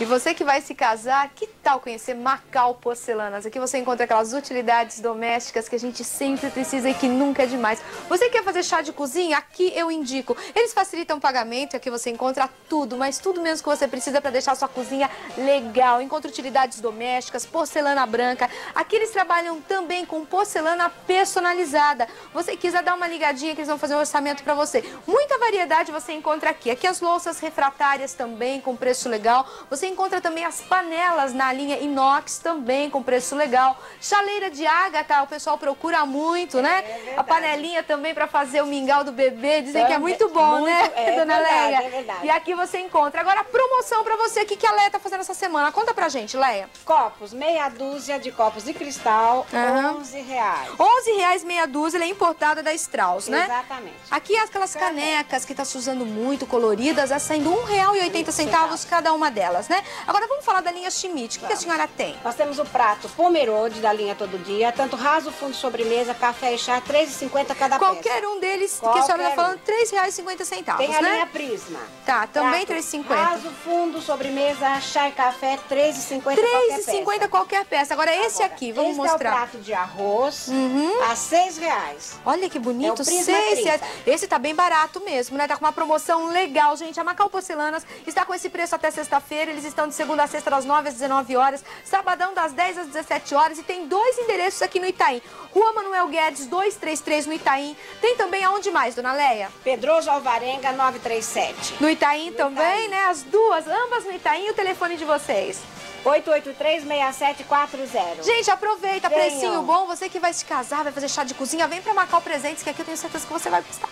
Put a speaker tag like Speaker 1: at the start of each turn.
Speaker 1: E você que vai se casar, que tal conhecer Macau Porcelanas? Aqui você encontra aquelas utilidades domésticas que a gente sempre precisa e que nunca é demais. Você quer fazer chá de cozinha? Aqui eu indico. Eles facilitam o pagamento aqui você encontra tudo, mas tudo mesmo que você precisa para deixar sua cozinha legal. Encontra utilidades domésticas, porcelana branca. Aqui eles trabalham também com porcelana personalizada. Você quiser dar uma ligadinha que eles vão fazer um orçamento para você. Muita variedade você encontra aqui. Aqui as louças refratárias também com preço legal. Você encontra também as panelas na linha inox também com preço legal. Chaleira de ágata, o pessoal procura muito, né?
Speaker 2: É
Speaker 1: a panelinha também para fazer o mingau do bebê, dizem que é muito bom,
Speaker 2: muito,
Speaker 1: né,
Speaker 2: é
Speaker 1: dona
Speaker 2: verdade,
Speaker 1: Leia?
Speaker 2: é verdade.
Speaker 1: E aqui você encontra. Agora, a promoção para você, o que, que a Leia tá fazendo essa semana? Conta pra gente, Leia.
Speaker 2: Copos, meia dúzia de copos de cristal,
Speaker 1: Aham.
Speaker 2: 11 reais.
Speaker 1: 11 reais meia dúzia, ela é importada da Strauss, né?
Speaker 2: Exatamente.
Speaker 1: Aqui aquelas canecas que tá se usando muito, coloridas, essa saindo R$ 1,80 cada uma delas, né? Agora vamos falar da linha Schmidt. Que, a senhora tem?
Speaker 2: Nós temos o prato Pomerode da linha Todo Dia, tanto raso, fundo, sobremesa, café e chá, R$ 3,50 cada peça.
Speaker 1: Qualquer um deles que a senhora tá
Speaker 2: Qualquer
Speaker 1: falando,
Speaker 2: um.
Speaker 1: R$ 3,50,
Speaker 2: Tem a
Speaker 1: né?
Speaker 2: linha Prisma.
Speaker 1: Tá, também
Speaker 2: Prato
Speaker 1: 3,50.
Speaker 2: Raso, fundo, sobremesa, chá e café, R$ 3,50 qualquer peça.
Speaker 1: 3,50 qualquer peça. Agora esse
Speaker 2: Agora,
Speaker 1: aqui, vamos
Speaker 2: esse
Speaker 1: mostrar.
Speaker 2: é o prato de arroz,
Speaker 1: Uhum.
Speaker 2: a 6 reais.
Speaker 1: Olha que bonito,
Speaker 2: É o Prisma
Speaker 1: seis
Speaker 2: 30.
Speaker 1: reais. Esse tá bem barato mesmo, né? Tá com uma promoção legal, gente. A Macau Porcelanas está com esse preço até sexta-feira. Eles estão de segunda a sexta, das 9 às 19 horas. Sabadão, das 10 às 17 horas. E tem dois endereços aqui no Itaim. Rua Manuel Guedes, 233 no Itaim. Tem também aonde mais, dona Leia?
Speaker 2: Pedroso Alvarenga 937.
Speaker 1: No Itaim também,
Speaker 2: Itaim.
Speaker 1: né? As duas, ambas no Itaim. E o telefone de vocês?
Speaker 2: 883-6740.
Speaker 1: Gente, aproveita,
Speaker 2: Venham.
Speaker 1: precinho bom. Você que vai se casar, vai fazer chá de cozinha, vem pra Macau Presentes, que aqui eu tenho certeza que você vai gostar.